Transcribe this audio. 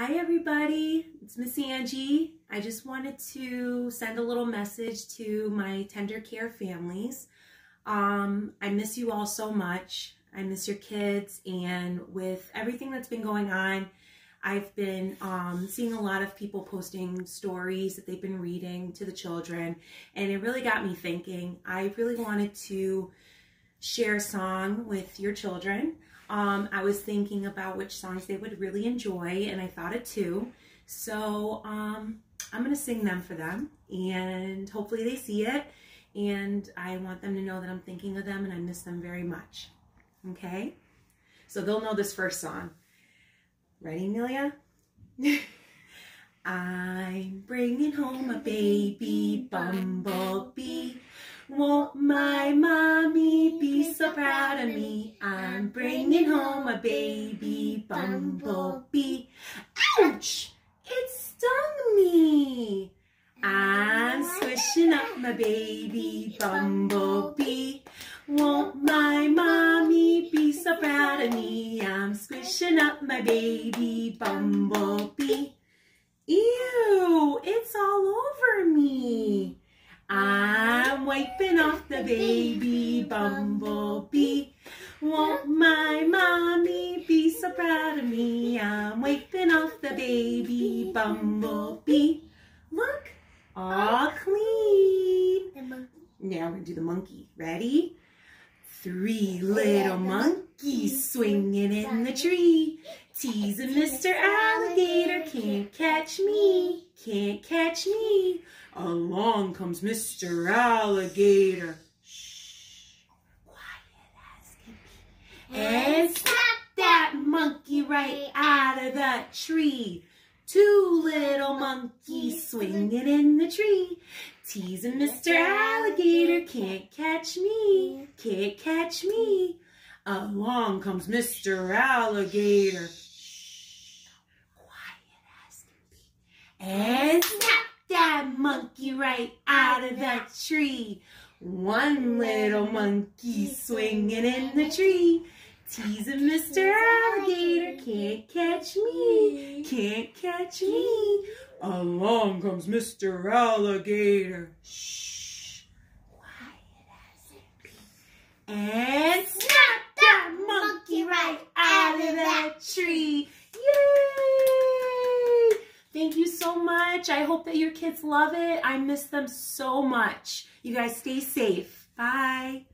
Hi everybody, it's Miss Angie. I just wanted to send a little message to my tender care families. Um, I miss you all so much. I miss your kids and with everything that's been going on, I've been um, seeing a lot of people posting stories that they've been reading to the children and it really got me thinking. I really wanted to share a song with your children um, I was thinking about which songs they would really enjoy, and I thought of two. So um, I'm going to sing them for them, and hopefully they see it. And I want them to know that I'm thinking of them and I miss them very much. Okay? So they'll know this first song. Ready, Amelia? I'm bringing home a baby bumblebee. Won't my mommy be proud of me? I'm bringing home a baby bumblebee. Ouch! It stung me. I'm swishing up my baby bumblebee. Won't my mommy be so proud of me? I'm squishing up my baby bumblebee. Ew, it's all over me. I'm wiping off the baby bumblebee. Won't my mommy be so proud of me? I'm wiping off the baby bumblebee. Look, all oh. clean. Now we're gonna do the monkey. Ready? Three little monkeys swinging in the tree. Teasing Mr. Alligator, can't catch me, can't catch me. Along comes Mr. Alligator. Shh, quiet as can be. And snap that monkey right out of the tree. Two little monkeys swinging in the tree. Teasing Mr. Alligator, can't catch me, can't catch me. Along comes Mr. Alligator. Shh, quiet as can be. And snap that monkey right out of that tree. One little monkey swinging in the tree. Teasing Mr. Alligator, can't catch me, can't catch me. Along comes Mr. Alligator. Shh, quiet as it be. And snap that monkey right out of that tree. Yay! Thank you so much. I hope that your kids love it. I miss them so much. You guys stay safe. Bye.